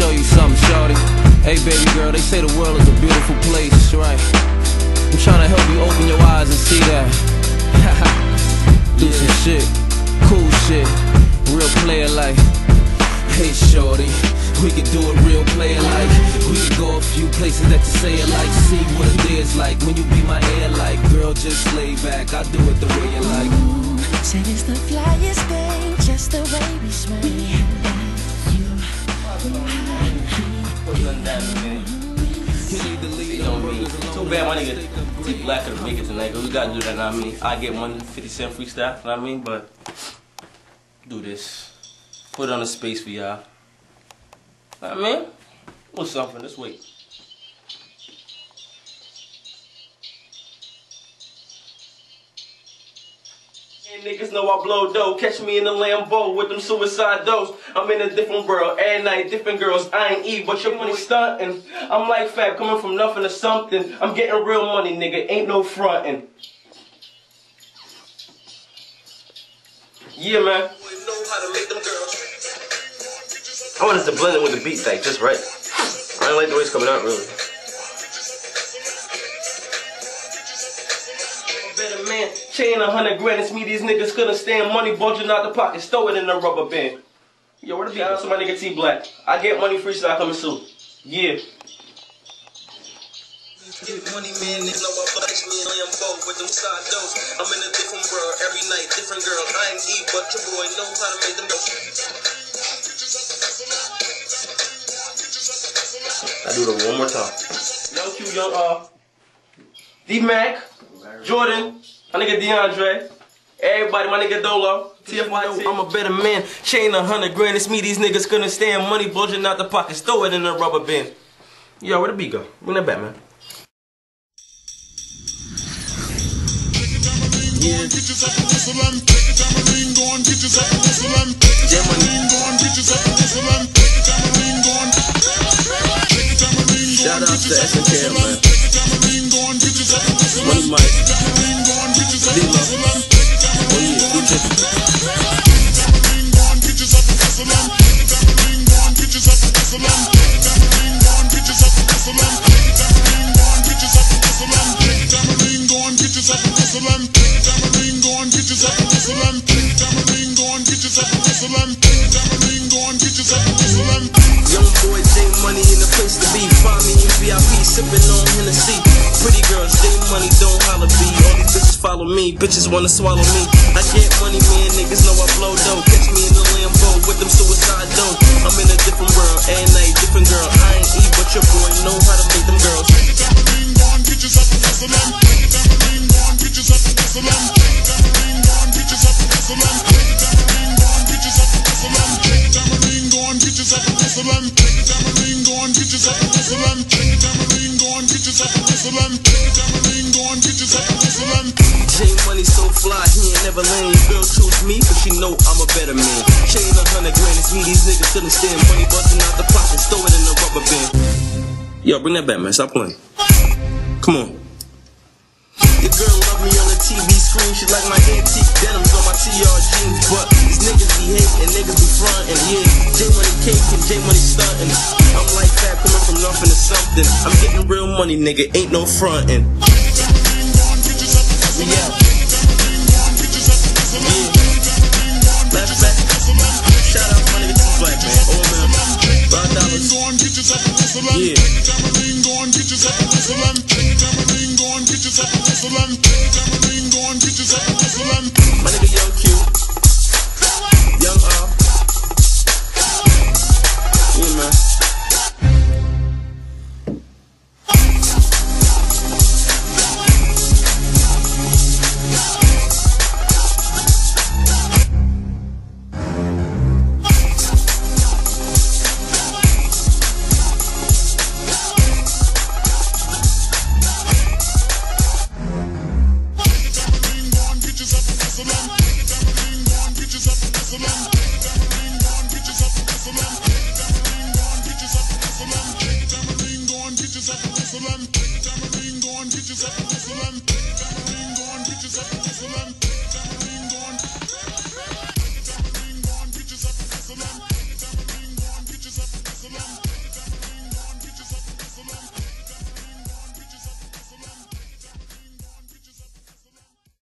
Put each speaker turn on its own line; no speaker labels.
show you something, shorty. Hey, baby girl, they say the world is a beautiful place, right? I'm trying to help you open your eyes and see that. Do some shit, cool shit, real player like. Hey, shorty, we can do it real player like. We can go a few places that you say it like. See what it is like when you be my air like. Girl, just lay back, I do it the way you like.
Said it's the flyest thing, just the way we sway.
Too bad my nigga T Black couldn't make it tonight, we gotta do that, know I mean? I get one 50 cent freestyle, know what I mean? But do this. Put on the space for y'all. Know I mean? What's something? Let's wait. And niggas know I blow dough. Catch me in the Lambo with them suicide doors. I'm in a different world. Every night, different girls. I ain't Eve, but your money stunting. I'm like Fab, coming from nothing to something. I'm getting real money, nigga. Ain't no fronting. Yeah, man. I want us to blend it with the beat, like just right. I don't like the way it's coming out, really. Better man, chain a hundred grand. It's me. These niggas couldn't stand money bulging out the pocket. Throw it in the rubber band. Yo, where the beat? Shout out to my nigga T Black. I get money freestyle coming soon. Yeah.
Money man, niggas know I flex me and Lambo with them side doors. I'm in a different world every night, different girl. I ain't eat, but your boy know how to make them go.
I do it one more time. Young Q, young uh, D Mac, Jordan, my nigga DeAndre, everybody, my nigga Dolo, TFYT. I'm a better man. Chain a hundred grand. It's me. These niggas couldn't stand money bulging out the pockets. Throw it in a rubber bin. Yo, where the beat go? Bring that back, man.
Yeah. Get yourself a whistle and take
Young Money in the place to be. Find me in VIP, sipping on Hennessy. Pretty girls, Money, don't holler B. All these bitches follow me, bitches wanna swallow me. I get money, man, niggas know I blow dough. Catch me in the Lambo with them suicide dough. I'm in a different
yourself a whistle and take a tambourine, go on, get yourself a whistle and take a tambourine, go on, get yourself a whistle and
J Money so fly, he ain't never lame. Girl choose me, cause she know I'm a better man. Chain a hundred grand, it's me, these niggas couldn't stand. Money busting out the pockets, throw it in the rubber bin. Yo, bring that back, man. Stop playing. Come on. Your girl TV screen. She like my antique denims on my TR jeans. But these niggas be hating, niggas be frontin'. Yeah, J Money cake and J Money stuntin'. I'm like that, coming from nothing to something. I'm getting real money, nigga. Ain't no frontin'. Out. Yeah. Matter of fact, my dollars.
go and
Yeah.
take get yourself a whistle and take a tambourine, go on, get yourself a whistle and take a tambourine, go on, get yourself a and
My nigga Young Q,
Get yourself a